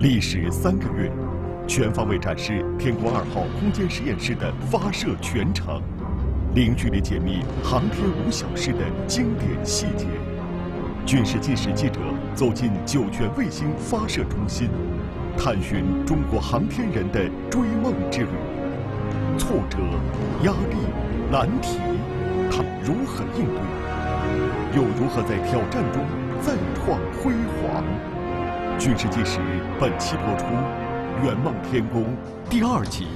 历时三个月，全方位展示天宫二号空间实验室的发射全程，零距离解密航天五小时的经典细节。军事纪实记者走进酒泉卫星发射中心，探寻中国航天人的追梦之旅。挫折、压力、难题，他们如何应对？又如何在挑战中再创辉煌？军事纪实本期播出，《圆梦天宫》第二集。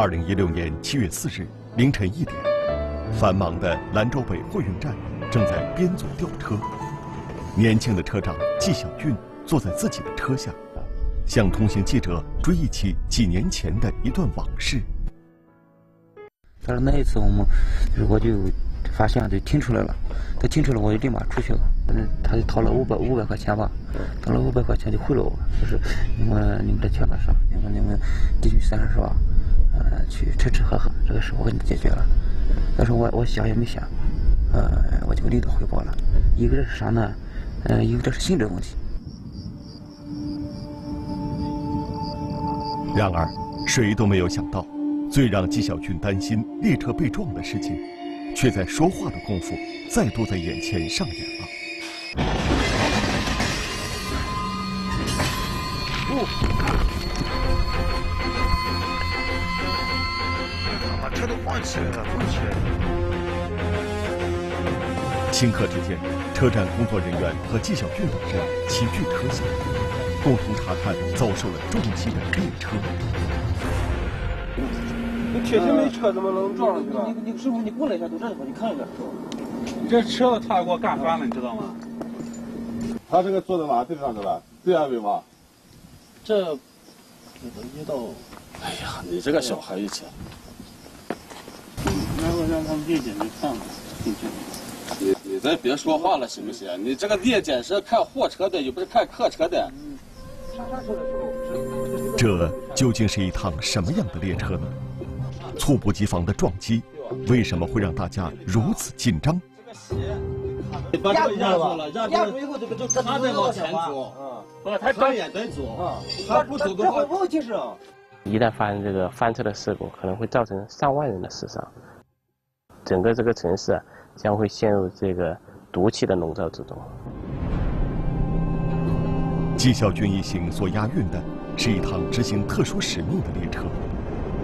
二零一六年七月四日凌晨一点，繁忙的兰州北货运站正在编组吊车。年轻的车长纪晓俊坐在自己的车下，向同行记者追忆起几年前的一段往事。他说那一次我们，我就发现就听出来了，他听出来我就立马出去了，嗯，他就掏了五百五百块钱吧，掏了五百块钱就贿赂我，就是你们你们的钱干啥？你们你们继续三十吧。呃，去吃吃喝喝，这个事我给你解决了。但是我我想也没想，呃，我就领导汇报了。一个是啥呢？呃，一个是性质问题。然而，谁都没有想到，最让纪晓军担心列车被撞的事情，却在说话的功夫，再度在眼前上演了。车都晃起来了，晃起来了。顷刻之间，车站工作人员和纪晓俊等人齐聚车下，共同查看遭受了重击的列车。你铁锨没车怎么能撞上去了？你你师傅，你过来一下，都这里你看一下，师傅。你这车子他给我干翻了，你知道吗？他这个坐在哪地上的了？最安稳吗？这，这都一到。哎呀，你这个小孩子。那我让他们列检去看看，进去。你你再别说话了，行不行？你这个列检是看货车的，又不是看客车的。这究竟是一趟什么样的列车呢？猝不及防的撞击，为什么会让大家如此紧张？把这个压住了，压住以后，这个就他在往前走，啊，他他也在走，啊，他不走的话，问题是。一旦发生这个翻车的事故，可能会造成上万人的死伤，整个这个城市将会陷入这个毒气的笼罩之中。纪晓军一行所押运的是一趟执行特殊使命的列车，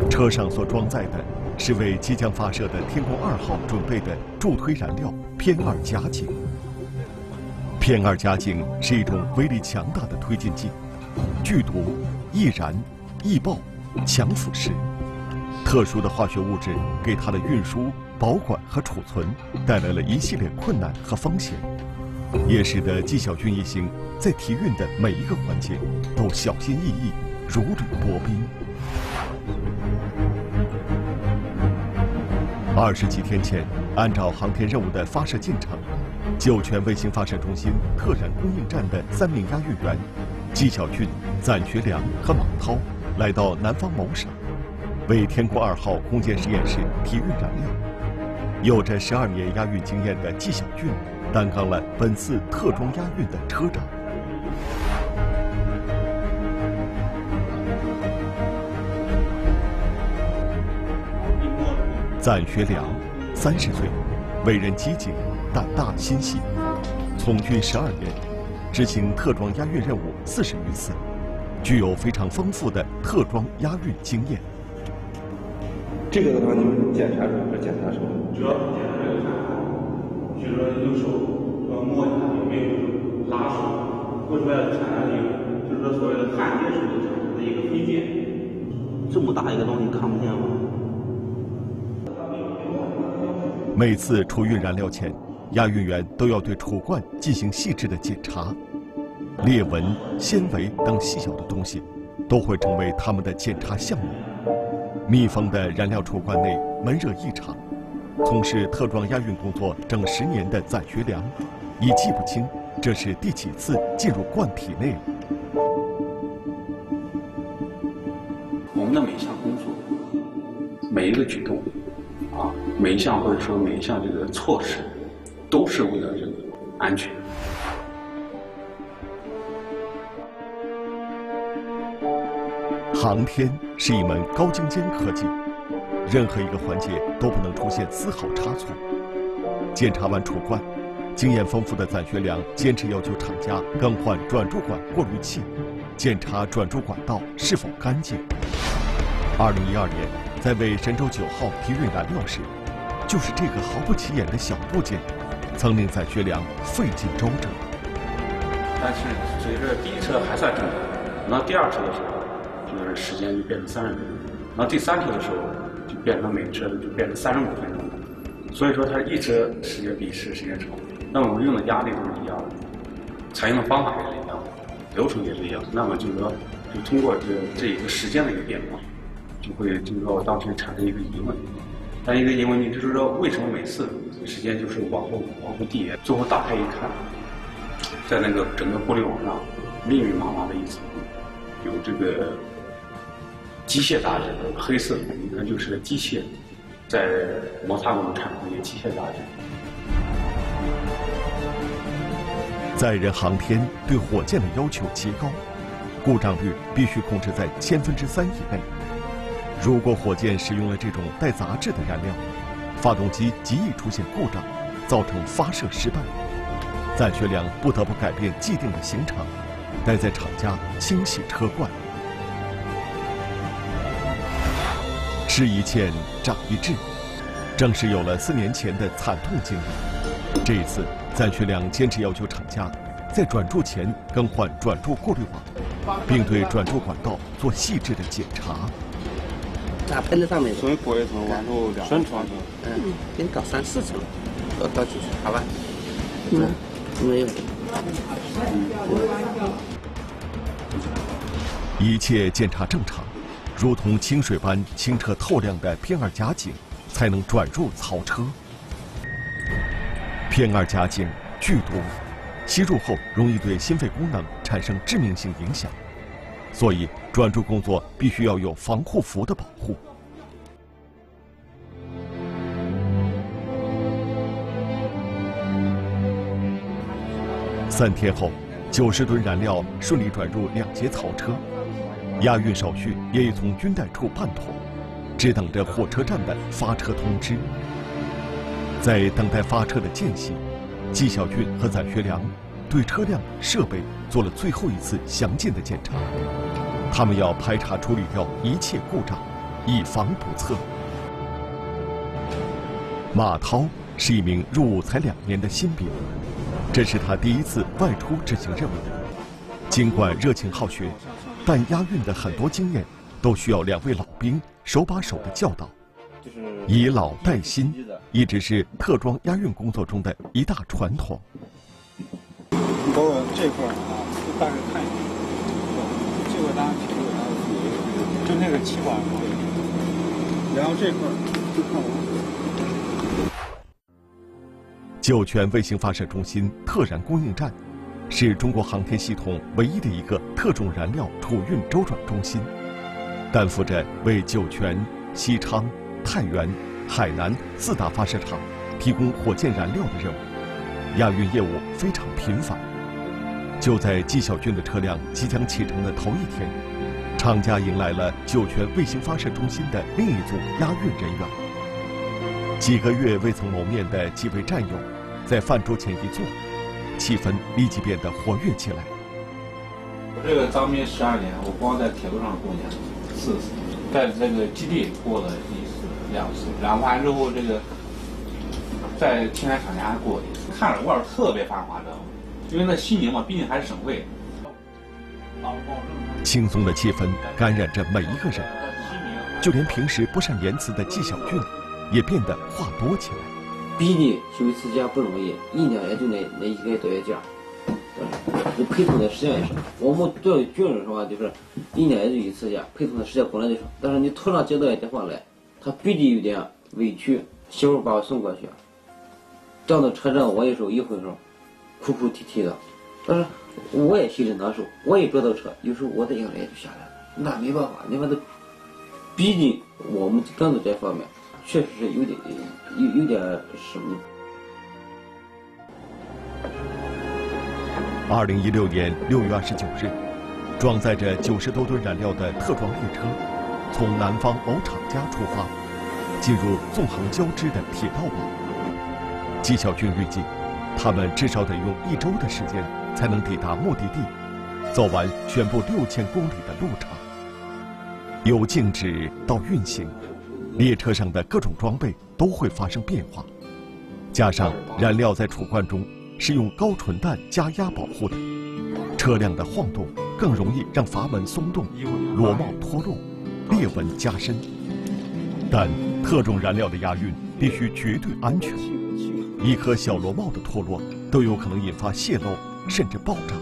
车上所装载的是为即将发射的天宫二号准备的助推燃料偏二加井。偏二加井是一种威力强大的推进剂，剧毒、易燃。易爆、强腐蚀，特殊的化学物质给它的运输、保管和储存带来了一系列困难和风险，也使得纪晓军一行在提运的每一个环节都小心翼翼，如履薄冰。二十几天前，按照航天任务的发射进程，酒泉卫星发射中心特展供应站的三名押运员纪晓军、赞学良和马涛。来到南方某省，为天宫二号空间实验室提运燃料。有着十二年押运经验的纪晓俊，担纲了本次特装押运的车长。赞学良，三十岁，为人机警、胆大心细，从军十二年，执行特装押运任务四十余次。具有非常丰富的特装押运经验。这个的话，你们检查什么？检查什么？主要是检查这个焊就是说用手要摸一下有没有拉手，会出来产生一个，就是说所谓的焊接时候产生的一个飞溅。这么大一个东西看不见吗？每次储运燃料前，押运员都要对储罐进行细致的检查，裂纹、纤维等细小的东西都会成为他们的检查项目。密封的燃料储罐内闷热异常，从事特装押运工作整十年的载学良已记不清这是第几次进入罐体内了。我们的每一项工作，每一个举动，啊，每一项或者说每一项这个措施，都是为了这个安全。航天是一门高精尖科技，任何一个环节都不能出现丝毫差错。检查完储罐，经验丰富的载学良坚持要求厂家更换转注管过滤器，检查转注管道是否干净。二零一二年，在为神舟九号提运燃料时，就是这个毫不起眼的小部件，曾令载学良费尽周折。但是随着第一车还算正常，等到第二车的时候。就是时间就变成三十分钟，然后第三车的时候就变成每车就变成三十五分钟，所以说它一车时间比一车时间长。那么我们用的压力都是一样的，采用的方法也是一样的，流程也是一样。那么就是说，就通过这这一个时间的一个变化，就会就是说我当时产生一个疑问，但一个疑问你就是说为什么每次时间就是往后往后递延？最后打开一看，在那个整个过滤网上密密麻麻的一层，有这个。机械杂质，黑色，你看就是机械在摩擦过程产生的机械杂质。载人航天对火箭的要求极高，故障率必须控制在千分之三以内。如果火箭使用了这种带杂质的燃料，发动机极易出现故障，造成发射失败。载学良不得不改变既定的行程，待在厂家清洗车罐。吃一堑长一智，正是有了四年前的惨痛经历。这一次，赞学良坚持要求厂家在转注前更换转注过滤网，并对转注管道做细致的检查。那喷在上面，所以过一层，往后两层，嗯，给你搞三四层，倒倒进去，好吧？嗯，没有。一切检查正常。如同清水般清澈透亮的偏二甲肼，才能转入槽车。偏二甲肼剧毒，吸入后容易对心肺功能产生致命性影响，所以转入工作必须要有防护服的保护。三天后，九十吨燃料顺利转入两节槽车。押运手续也已从军代处办妥，只等着火车站的发车通知。在等待发车的间隙，纪晓俊和载学良对车辆设备做了最后一次详尽的检查。他们要排查处理掉一切故障，以防不测。马涛是一名入伍才两年的新兵，这是他第一次外出执行任务。尽管热情好学。但押运的很多经验都需要两位老兵手把手的教导，以老带新一直是特装押运工作中的一大传统。包括这块啊，大概看一下，这个单体有就那个气管然后这块就看我。酒泉卫星发射中心特燃供应站。是中国航天系统唯一的一个特种燃料储运周转中心，担负着为酒泉、西昌、太原、海南四大发射场提供火箭燃料的任务，押运业务非常频繁。就在纪晓军的车辆即将启程的头一天，厂家迎来了酒泉卫星发射中心的另一组押运人员。几个月未曾谋面的几位战友，在饭桌前一坐。气氛立即变得活跃起来。我这个当兵十二年，我光在铁路上过年四次，在那个基地过了一次、两次，然后完之后这个在青海厂家还过一次，看着味儿特别繁华，知道吗？因为那西宁嘛，毕竟还是省会。轻松的气氛感染着每一个人，就连平时不善言辞的纪晓俊，也变得话多起来。逼你休一次假不容易，一年也就那那一个多月假，这陪同的时间也少。我们作为军人是吧，就是一年也就一次假，陪同的时间本来就少。但是你突然接到一电话来，他逼的有点委屈，媳妇把我送过去，站到车站，我有时候一回头，哭哭啼啼的，但是我也心里难受，我也坐到车，有时候我的眼泪就下来了。那没办法，你把他逼的，我们干到这方面。确实是有点有有点什么。二零一六年六月二十九日，装载着九十多吨燃料的特装列车，从南方某厂家出发，进入纵横交织的铁道网。纪晓军预计，他们至少得用一周的时间才能抵达目的地，走完全部六千公里的路程。由静止到运行。列车上的各种装备都会发生变化，加上燃料在储罐中是用高纯氮加压保护的，车辆的晃动更容易让阀门松动、螺帽脱落、裂纹加深。但特种燃料的押运必须绝对安全，一颗小螺帽的脱落都有可能引发泄漏甚至爆炸。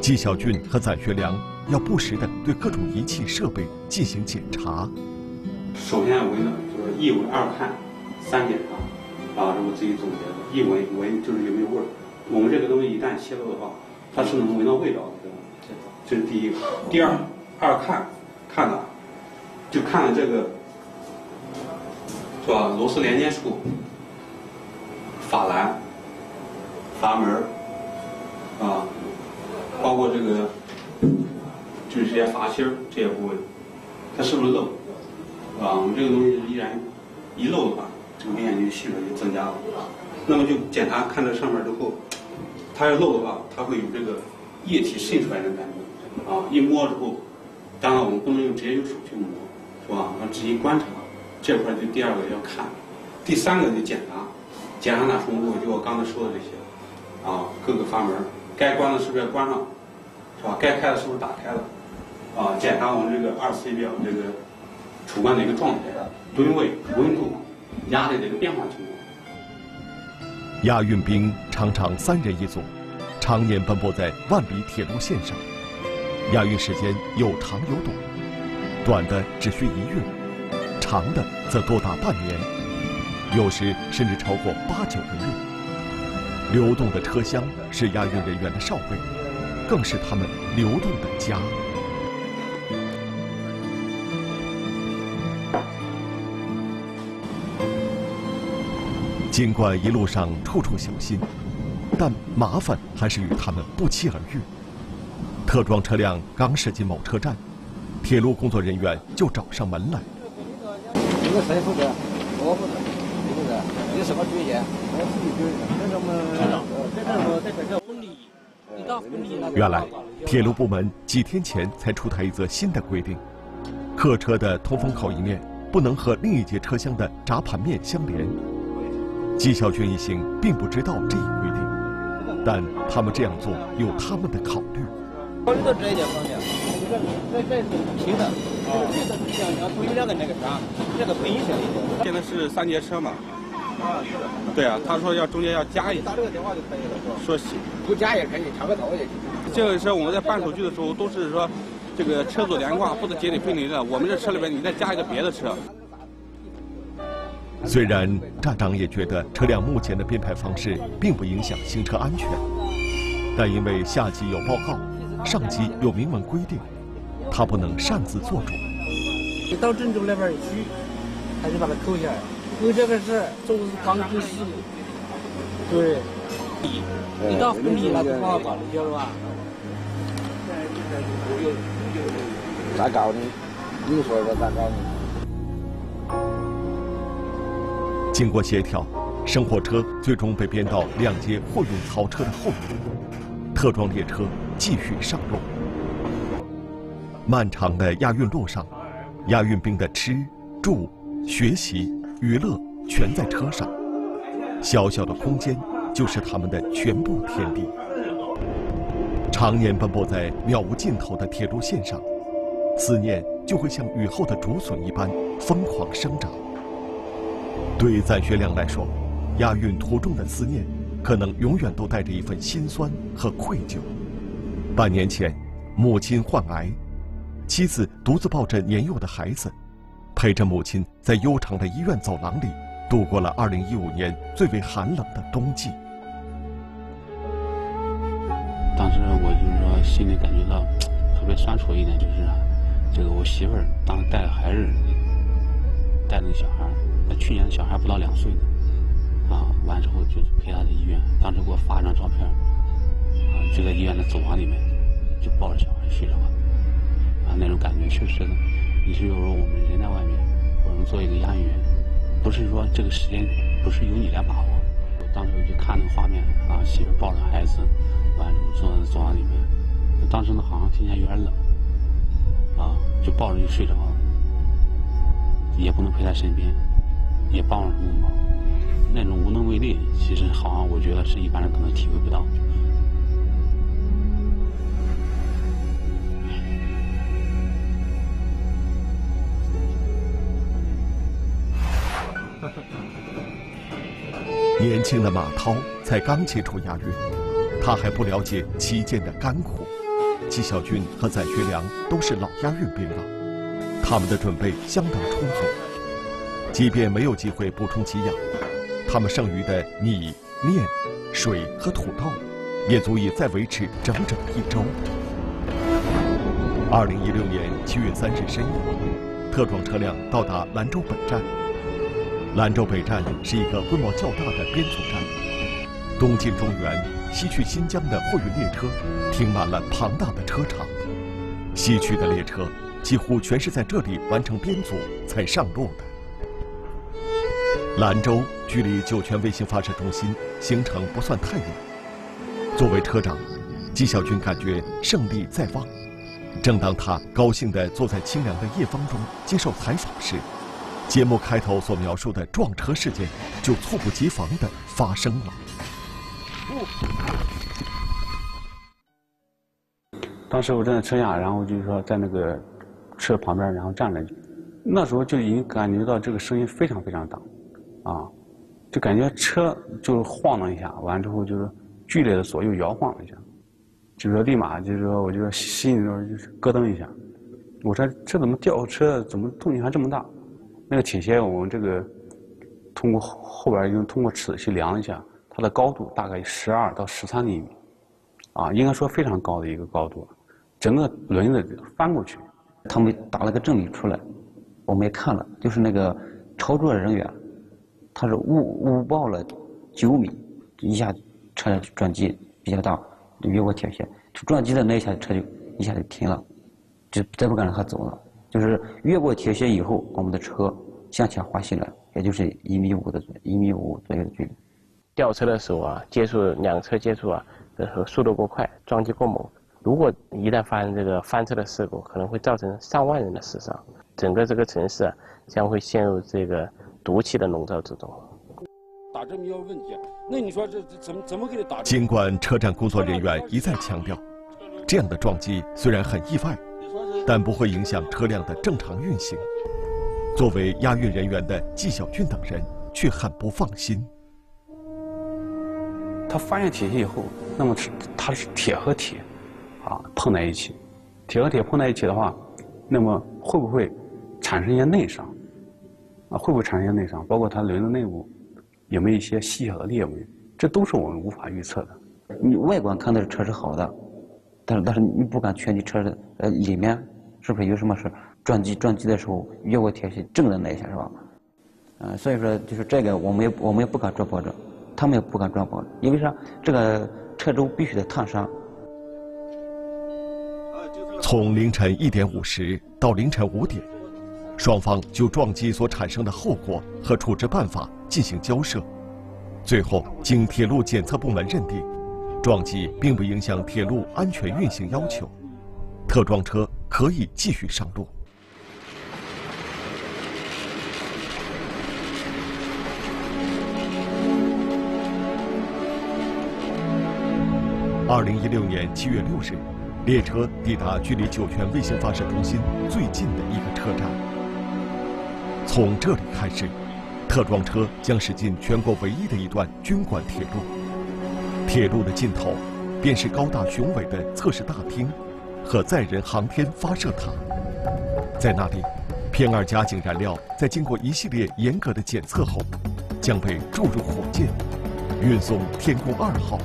纪晓俊和载学良要不时地对各种仪器设备进行检查。首先闻的，就是一闻二看三检查，啊，这我自己总结的。一闻闻就是有没有味儿。我们这个东西一旦泄露的话，它是能闻到味道的，这是第一个。第二，二看，看了？就看了这个，是吧？螺丝连接处、法兰、阀门啊，包括这个，就是这些阀芯儿这些部位，它是不是漏？啊，我们这个东西依然一漏的话，这个危险性系数就增加了。那么就检查看这上面之后，它要漏的话，它会有这个液体渗出来的感觉。啊，一摸之后，当然我们不能用直接用手去摸，是吧？要仔细观察。这块就第二个要看，第三个就检查，检查哪什么部位？就我刚才说的这些，啊，各个阀门该关的是不是要关上，是吧？该开的是不是打开了？啊，检查我们这个二 C 表这个。储罐的一个状态、吨位、温度、压力的一个变化情况。押运兵常常三人一组，常年奔波在万里铁路线上，押运时间有长有短，短的只需一月，长的则多达半年，有时甚至超过八九个月。流动的车厢是押运人员的哨位，更是他们流动的家。尽管一路上处处小心，但麻烦还是与他们不期而遇。特装车辆刚驶进某车站，铁路工作人员就找上门来。这个谁负责？我负责。你负责？有什么注意？我自己原来，铁路部门几天前才出台一则新的规定：客车的通风口一面不能和另一节车厢的闸盘面相连。纪晓军一行并不知道这一规定，但他们这样做有他们的考虑。考虑到这一点方面，这这是平的，这个是像要有两个那个啥，这个分一下一点。现在是三节车嘛？对啊，他说要中间要加一。打这个电话就可以了，说不加也可以，插个头也行。这个是我们在办手续的时候都是说，这个车组连挂或者节点分离的。我们这车里边你再加一个别的车。虽然站长也觉得车辆目前的编排方式并不影响行车安全，但因为下级有报告，上级有明文规定，他不能擅自做主。你到郑州那边去，还是把它扣下来。因为这个是都是钢筋细，对。你到分离了不好搞了，知道吧？咋搞的？你说说咋搞的？经过协调，生货车最终被编到两节货运槽车的后面，特装列车继续上路。漫长的押运路上，押运兵的吃、住、学习、娱乐全在车上，小小的空间就是他们的全部天地。常年奔波在渺无尽头的铁路线上，思念就会像雨后的竹笋一般疯狂生长。对于赞学良来说，押运途中的思念，可能永远都带着一份心酸和愧疚。半年前，母亲患癌，妻子独自抱着年幼的孩子，陪着母亲在悠长的医院走廊里度过了2015年最为寒冷的冬季。当时我就是说，心里感觉到特别酸楚一点，就是这个我媳妇儿当时带着孩子，带那个小孩，去年的小孩不到两岁，啊，完之后就陪他在医院，当时给我发一张照片，啊，就在医院的走廊里面，就抱着小孩睡着了，啊，那种感觉确实的，你是说我们人在外面，我们做一个押运员，不是说这个时间不是由你来把握，我当时我就看那个画面，啊，媳妇抱着孩子。完，坐在走廊里面，当时呢好像今天有点冷，啊，就抱着就睡着了，也不能陪在身边，也帮不上什么忙，那种无能为力，其实好像我觉得是一般人可能体会不到。年轻的马涛才刚接触押运。他还不了解其间的甘苦，纪晓军和载学良都是老押运兵了，他们的准备相当充足，即便没有机会补充给养，他们剩余的米、面、水和土豆，也足以再维持整整一周。二零一六年七月三日深夜，特装车辆到达兰州本站。兰州北站是一个规模较大的编组站，东进中原。西去新疆的货运列车停满了庞大的车场，西去的列车几乎全是在这里完成编组才上路的。兰州距离酒泉卫星发射中心行程不算太远。作为车长，纪晓军感觉胜利在望。正当他高兴地坐在清凉的夜风中接受采访时，节目开头所描述的撞车事件就猝不及防地发生了。当时我站在车下，然后就是说在那个车旁边，然后站着。那时候就已经感觉到这个声音非常非常大，啊，就感觉车就是晃了一下，完之后就是剧烈的左右摇晃了一下，就是说立马就是说我就心里头就是咯噔一下。我说这怎么吊车？怎么动静还这么大？那个铁锨我们这个通过后边用通过尺去量一下。它的高度大概十二到十三厘米，啊，应该说非常高的一个高度，整个轮子翻过去，他们打了个正理出来，我们也看了，就是那个操作人员，他是误误报了九米，一下车转机比较大，越过铁线，就转机的那一下车就一下就停了，就再不敢让他走了，就是越过铁线以后，我们的车向前滑行了，也就是一米五的一米五左右的距离。吊车的时候啊，接触两车接触啊的时候速度过快，撞击过猛。如果一旦发生这个翻车的事故，可能会造成上万人的死伤，整个这个城市啊将会陷入这个毒气的笼罩之中。打这么一个问题，那你说这怎么怎么给你打？尽管车站工作人员一再强调，这样的撞击虽然很意外，但不会影响车辆的正常运行。作为押运人员的纪晓俊等人却很不放心。他发现铁鞋以后，那么是它是铁和铁，啊碰在一起，铁和铁碰在一起的话，那么会不会产生一些内伤？啊会不会产生一些内伤？包括它轮子内部有没有一些细小的裂纹？这都是我们无法预测的。你外观看的车是好的，但是但是你不敢确定车的呃里面是不是有什么事？撞击撞击的时候越过铁线正的那一下是吧？嗯，所以说就是这个我们也我们也不敢做保证。他们也不敢做保证，因为啥？这个车轴必须得烫伤。从凌晨一点五十到凌晨五点，双方就撞击所产生的后果和处置办法进行交涉。最后，经铁路检测部门认定，撞击并不影响铁路安全运行要求，特装车可以继续上路。二零一六年七月六日，列车抵达距离酒泉卫星发射中心最近的一个车站。从这里开始，特装车将驶进全国唯一的一段军管铁路。铁路的尽头，便是高大雄伟的测试大厅和载人航天发射塔。在那里，偏二甲井燃料在经过一系列严格的检测后，将被注入火箭，运送天宫二号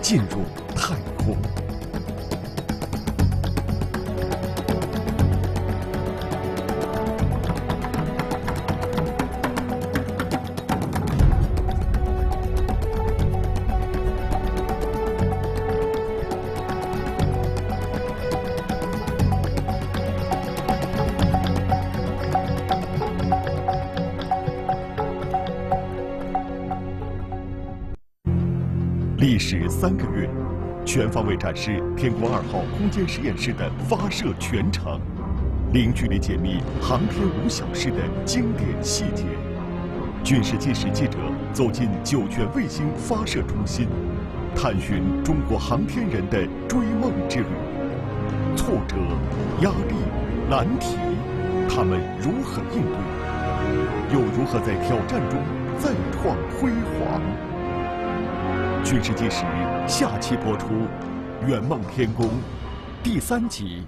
进入太空。历时三个月，全方位展示天宫二号空间实验室的发射全程，零距离解密航天五小时的经典细节。军事纪实记者走进酒泉卫星发射中心，探寻中国航天人的追梦之旅。挫折、压力、难题，他们如何应对？又如何在挑战中再创辉煌？军事纪实下期播出，《圆梦天宫》第三集。